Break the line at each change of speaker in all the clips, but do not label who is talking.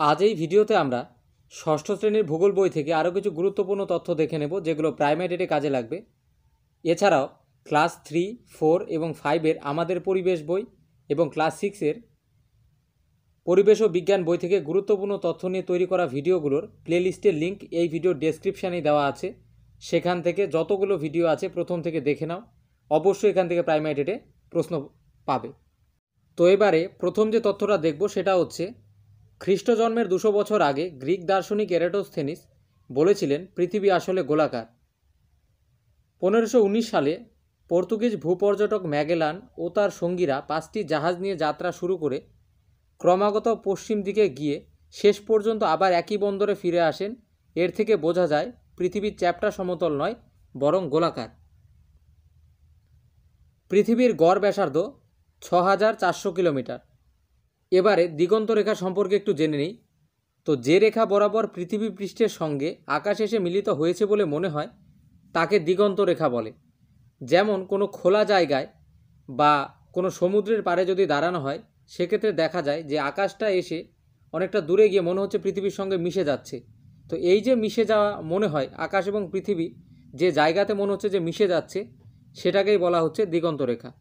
আজ এই ভিডিওতে আমরা ষষ্ঠ শ্রেণির ভূগোল বই থেকে আরও কিছু গুরুত্বপূর্ণ তথ্য দেখে নেব, যেগুলো প্রাইমারিতে কাজে লাগবে। এছাড়াও ক্লাস থ্রি, ফোর এবং ফাইভের আমাদের পরিবেশ বই এবং ক্লাস সিক্সের পরিবেশ ও বিজ্ঞান বই থেকে গুরুত্বপূর্ণ তথ্য নিয়ে তৈরি করা ভিডিওগুলোর প্লেলিস্টের লিঙ্ক এই ভিডিওর ডেসক্রিপশানেই দেওয়া আছে। সেখান থেকে যতগুলো ভিডিও আছে, প্রথম থেকে দেখে নাও। অবশ্যই এখান থেকে প্রাইমারি ডেটে প্রশ্ন পাবে। তো এবারে প্রথম যে তথ্যটা দেখব, সেটা হচ্ছে খ্রিস্ট জন্মের দুশো বছর আগে গ্রিক দার্শনিক এরাটোস্থেনিস বলেছিলেন, পৃথিবী আসলে গোলাকার। পনেরোশো সালে পর্তুগিজ ভূপর্যটক ম্যাগেলান ও তার সঙ্গীরা পাঁচটি জাহাজ নিয়ে যাত্রা শুরু করে ক্রমাগত পশ্চিম দিকে গিয়ে শেষ পর্যন্ত আবার একই বন্দরে ফিরে আসেন। এর থেকে বোঝা যায়, পৃথিবীর চ্যাপ্টা সমতল নয়, বরং গোলাকার। পৃথিবীর গড় ব্যাসার্ধ ছ হাজার চারশো কিলোমিটার। এবারে দিগন্ত রেখা সম্পর্কে একটু জেনে নিই। তো যে রেখা বরাবর পৃথিবী পৃষ্ঠের সঙ্গে আকাশ এসে মিলিত হয়েছে বলে মনে হয়, তাকে দিগন্ত রেখা বলে। যেমন কোনো খোলা জায়গায় বা কোনো সমুদ্রের পাড়ে যদি দাঁড়ানো হয়, সেক্ষেত্রে দেখা যায় যে আকাশটা এসে অনেকটা দূরে গিয়ে মনে হচ্ছে পৃথিবীর সঙ্গে মিশে যাচ্ছে। তো এই যে মিশে যাওয়া মনে হয়, আকাশ এবং পৃথিবী যে জায়গাতে মনে হচ্ছে যে মিশে যাচ্ছে, সেটাকেই বলা হচ্ছে দিগন্ত রেখা।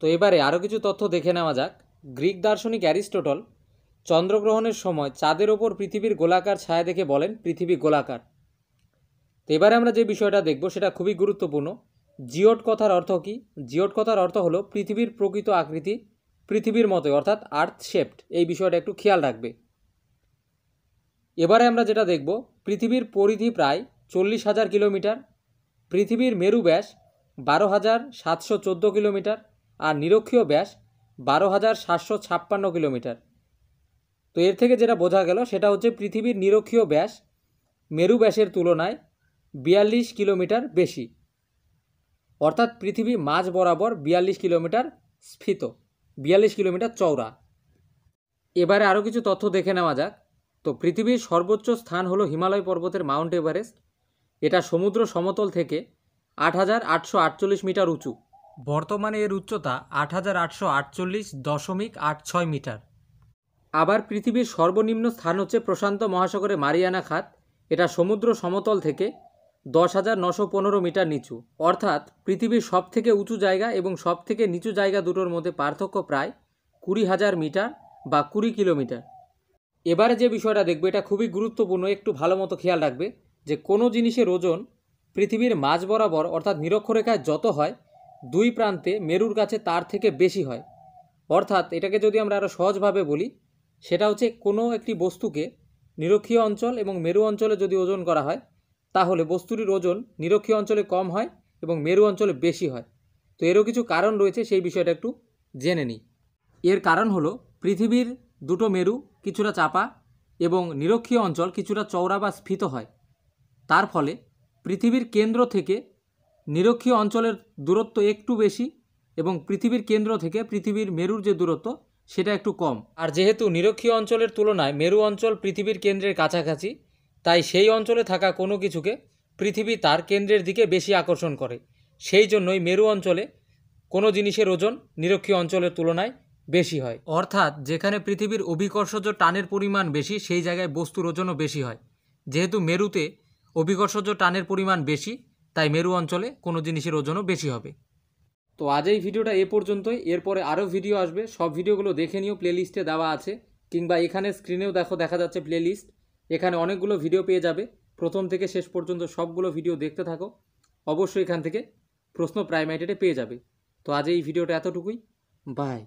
তো এবারে আরও কিছু তথ্য দেখে নেওয়া যাক। গ্রিক দার্শনিক অ্যারিস্টোটল চন্দ্রগ্রহণের সময় চাঁদের ওপর পৃথিবীর গোলাকার ছায়া দেখে বলেন, পৃথিবী গোলাকার। তো এবারে আমরা যে বিষয়টা দেখব, সেটা খুবই গুরুত্বপূর্ণ। জিওট কথার অর্থ কী? জিওট কথার অর্থ হলো পৃথিবীর প্রকৃত আকৃতি, পৃথিবীর মতোই, অর্থাৎ আর্থ শেপড। এই বিষয়টা একটু খেয়াল রাখবে। এবারে আমরা যেটা দেখব, পৃথিবীর পরিধি প্রায় চল্লিশ হাজার কিলোমিটার, পৃথিবীর মেরু ব্যাস বারো হাজার সাতশো চোদ্দ কিলোমিটার, আর নিরক্ষীয় ব্যাস বারো হাজার সাতশো ছাপ্পান্ন কিলোমিটার। তো এর থেকে যেটা বোঝা গেল, সেটা হচ্ছে পৃথিবীর নিরক্ষীয় ব্যাস মেরু ব্যাসের তুলনায় বিয়াল্লিশ কিলোমিটার বেশি। অর্থাৎ পৃথিবী মাঝ বরাবর বিয়াল্লিশ কিলোমিটার স্ফীত, বিয়াল্লিশ কিলোমিটার চওড়া। এবারে আরও কিছু তথ্য দেখে নেওয়া যাক। তো পৃথিবীর সর্বোচ্চ স্থান হলো হিমালয় পর্বতের মাউন্ট এভারেস্ট। এটা সমুদ্র সমতল থেকে আট হাজার আটশো আটচল্লিশ মিটার উঁচু। বর্তমানে এর উচ্চতা আট হাজার আটশো আটচল্লিশ দশমিক আট ছয় মিটার। আবার পৃথিবীর সর্বনিম্ন স্থান হচ্ছে প্রশান্ত মহাসাগরে মারিয়ানা খাত। এটা সমুদ্র সমতল থেকে দশ হাজার নশো পনেরো মিটার নিচু। অর্থাৎ পৃথিবীর সব থেকে উঁচু জায়গা এবং সব থেকে নিচু জায়গা দুটোর মধ্যে পার্থক্য প্রায় কুড়ি হাজার মিটার বা কুড়ি কিলোমিটার। এবারে যে বিষয়টা দেখবে, এটা খুবই গুরুত্বপূর্ণ, একটু ভালো মতো খেয়াল রাখবে যে কোনো জিনিসের ওজন পৃথিবীর মাঝ বরাবর, অর্থাৎ নিরক্ষরেখায় যত হয় দুই প্রান্তে মেরুর কাছে তার থেকে বেশি হয়। অর্থাৎ এটাকে যদি আমরা আরও সহজভাবে বলি, সেটা হচ্ছে কোনো একটি বস্তুকে নিরক্ষীয় অঞ্চল এবং মেরু অঞ্চলে যদি ওজন করা হয়, তাহলে বস্তুটির ওজন নিরক্ষীয় অঞ্চলে কম হয় এবং মেরু অঞ্চলে বেশি হয়। তো এরও কিছু কারণ রয়েছে, সেই বিষয়টা একটু জেনে নিই। এর কারণ হলো, পৃথিবীর দুটো মেরু কিছুটা চাপা এবং নিরক্ষীয় অঞ্চল কিছুটা চওড়া বা স্ফীত হয়। তার ফলে পৃথিবীর কেন্দ্র থেকে নিরক্ষীয় অঞ্চলের দূরত্ব একটু বেশি এবং পৃথিবীর কেন্দ্র থেকে পৃথিবীর মেরুর যে দূরত্ব, সেটা একটু কম। আর যেহেতু নিরক্ষীয় অঞ্চলের তুলনায় মেরু অঞ্চল পৃথিবীর কেন্দ্রের কাছাকাছি, তাই সেই অঞ্চলে থাকা কোনো কিছুকে পৃথিবী তার কেন্দ্রের দিকে বেশি আকর্ষণ করে। সেই জন্যই মেরু অঞ্চলে কোনো জিনিসের ওজন নিরক্ষীয় অঞ্চলের তুলনায় বেশি হয়। অর্থাৎ যেখানে পৃথিবীর অভিকর্ষজ টানের পরিমাণ বেশি, সেই জায়গায় বস্তুর ওজনও বেশি হয়। যেহেতু মেরুতে অভিকর্ষজ টানের পরিমাণ বেশি তাই মেরু অঞ্চলে কোনো জিনিসের ওজনও বেশি হবে। তো আজ এই ভিডিওটা এ পর্যন্তই। এরপরে আরও ভিডিও আসবে। সব ভিডিওগুলো দেখে নিও, প্লেলিস্টে দেওয়া আছে। কিংবা এখানে স্ক্রিনেও দেখো, দেখা যাচ্ছে প্লেলিস্ট। এখানে অনেকগুলো ভিডিও পেয়ে যাবে। প্রথম থেকে শেষ পর্যন্ত সবগুলো ভিডিও দেখতে থাকো। অবশ্যই এখান থেকে প্রশ্ন প্রাইমারিটে পেয়ে যাবে। তো আজ এই ভিডিওটা এতটুকুই। বাই।